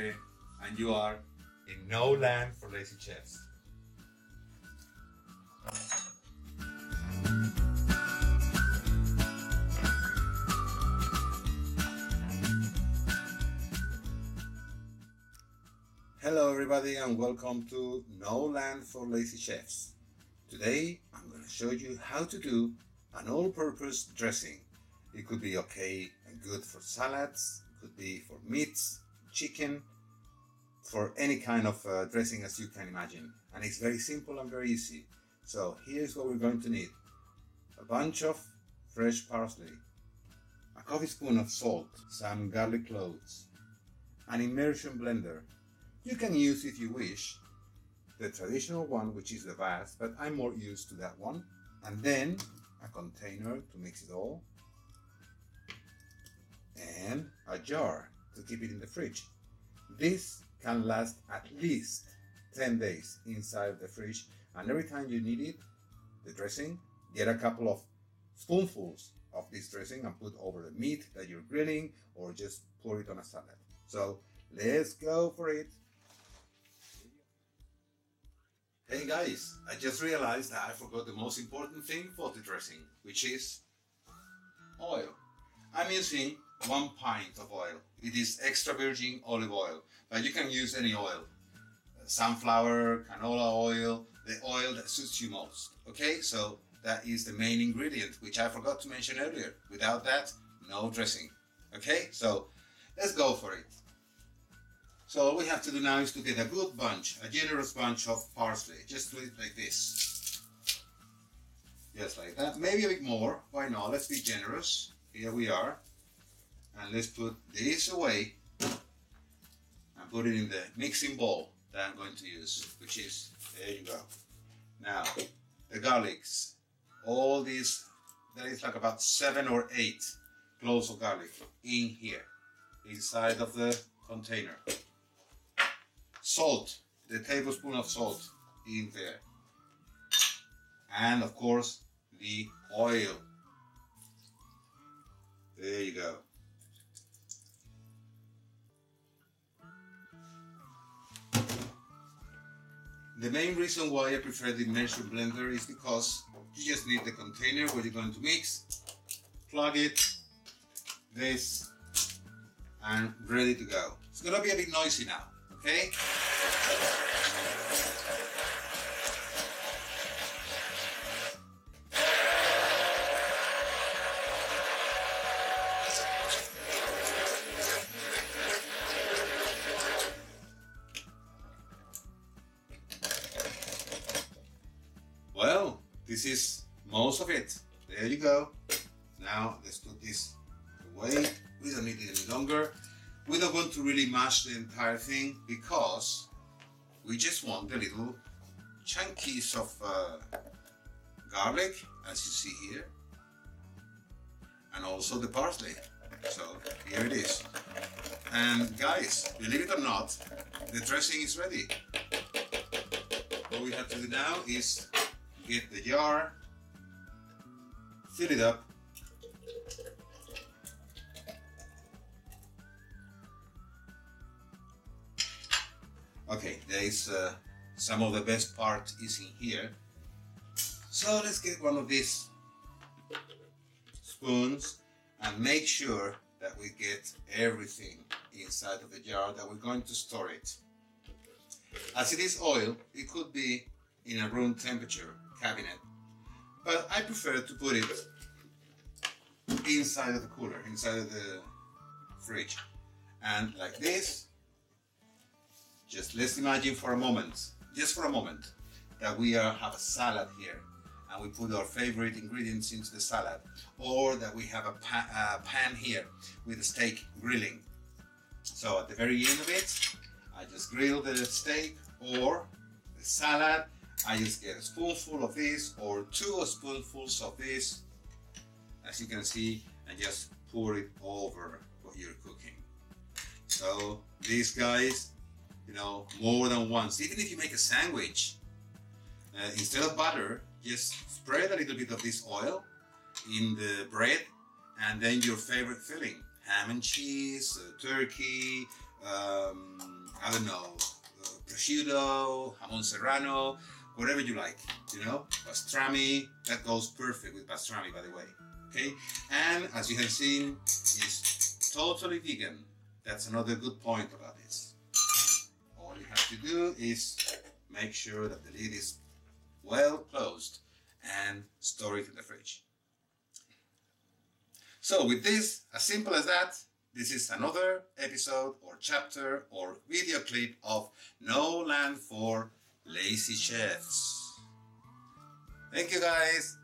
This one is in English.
Pepe, and you are in no land for lazy chefs. Hello everybody and welcome to No Land for Lazy Chefs. Today I'm going to show you how to do an all-purpose dressing. It could be okay and good for salads, could be for meats, chicken, for any kind of uh, dressing as you can imagine. And it's very simple and very easy. So here's what we're going to need. A bunch of fresh parsley, a coffee spoon of salt, some garlic cloves, an immersion blender. You can use if you wish the traditional one which is the vase, but I'm more used to that one. And then a container to mix it all jar to keep it in the fridge. This can last at least 10 days inside the fridge and every time you need it, the dressing, get a couple of spoonfuls of this dressing and put over the meat that you're grilling or just pour it on a salad. So let's go for it. Hey guys, I just realized that I forgot the most important thing for the dressing, which is oil. I'm using one pint of oil. It is extra virgin olive oil, but you can use any oil. Uh, sunflower, canola oil, the oil that suits you most. Okay, so that is the main ingredient, which I forgot to mention earlier. Without that, no dressing. Okay, so let's go for it. So all we have to do now is to get a good bunch, a generous bunch of parsley. Just do it like this. Just like that. Maybe a bit more. Why not? Let's be generous. Here we are. And let's put this away and put it in the mixing bowl that I'm going to use, which is, there you go. Now, the garlics. All these, there is like about seven or eight cloves of garlic in here, inside of the container salt, the tablespoon of salt in there. And of course, the oil. There you go. The main reason why I prefer the immersion blender is because you just need the container where you're going to mix, plug it, this, and ready to go. It's gonna be a bit noisy now okay? This is most of it. There you go. Now let's put this away. We don't need it any longer. We don't want to really mash the entire thing because we just want the little chunkies of uh, garlic, as you see here, and also the parsley. So here it is. And guys, believe it or not, the dressing is ready. All we have to do now is get the jar, fill it up, Okay, there is uh, some of the best part is in here. So let's get one of these spoons and make sure that we get everything inside of the jar that we're going to store it. As it is oil, it could be in a room temperature cabinet, but I prefer to put it inside of the cooler, inside of the fridge. And like this, just let's imagine for a moment, just for a moment, that we are, have a salad here and we put our favorite ingredients into the salad, or that we have a pan, pan here with a steak grilling. So at the very end of it, I just grill the steak or the salad. I just get a spoonful of this or two spoonfuls of this, as you can see, and just pour it over what you're cooking. So these guys you know, more than once. Even if you make a sandwich, uh, instead of butter, just spread a little bit of this oil in the bread and then your favorite filling ham and cheese, uh, turkey, um, I don't know, uh, prosciutto, jamon serrano, whatever you like, you know, pastrami, that goes perfect with pastrami, by the way, okay? And as you have seen, it's totally vegan. That's another good point about this. All you have to do is make sure that the lid is well closed and store it in the fridge. So with this, as simple as that, this is another episode or chapter or video clip of No Land for lazy chefs. Thank you guys.